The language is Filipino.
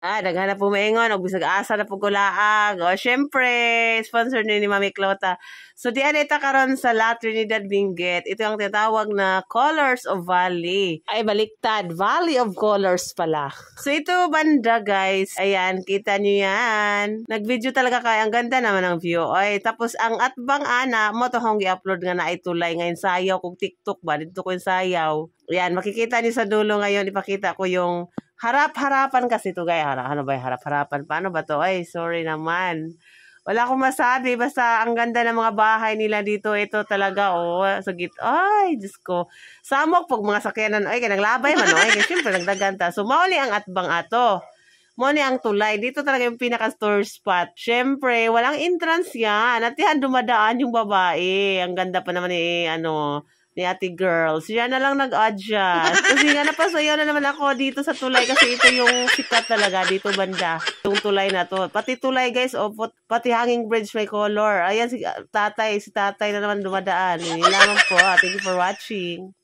Ah, naghanap po maingon, og bisag asa na po kulaag. O, syempre, sponsor ni, ni Mami Clota. So, di anita karon sa La Trinidad Benguet. Ito ang tinatawag na Colors of Valley. Ay, baliktad. Valley of Colors pala. So, ito banda, guys. Ayan, kita niyo yan. Nag-video talaga kay Ang ganda naman ng view. Ay, tapos ang atbang ana, mo to hong i-upload nga na itulay ngayon sayaw kung TikTok ba. Dito ko yung sayaw. Ayan, makikita niyo sa dulo ngayon. Ipakita ko yung harap-harapan kasi to guys. Harap, ano ba yung harap-harapan? Paano ba to? Ay, sorry naman. Wala akong masabi. Basta ang ganda ng mga bahay nila dito. Ito talaga, oh. Sa git. Ay, Diyos ko. Samok, pag mga sakyanan, ay, kanang labay man, oh. Ay, siyempre, nagdaganta. So, mauli ang atbang ato. Moni ang tulay. Dito talaga yung pinaka-store spot. Siyempre, walang entrance yan. At yan, dumadaan yung babae. Ang ganda pa naman ni, ano, ni ate girl. Siya na lang nag-adjust. Kasi nga napasayaw na naman ako dito sa tulay kasi ito yung sikat talaga dito banda. Yung tulay na to. Pati tulay guys, oh, pati hanging bridge may color. Ayan si tatay, si tatay na naman dumadaan. Yun lamang po. Thank you for watching.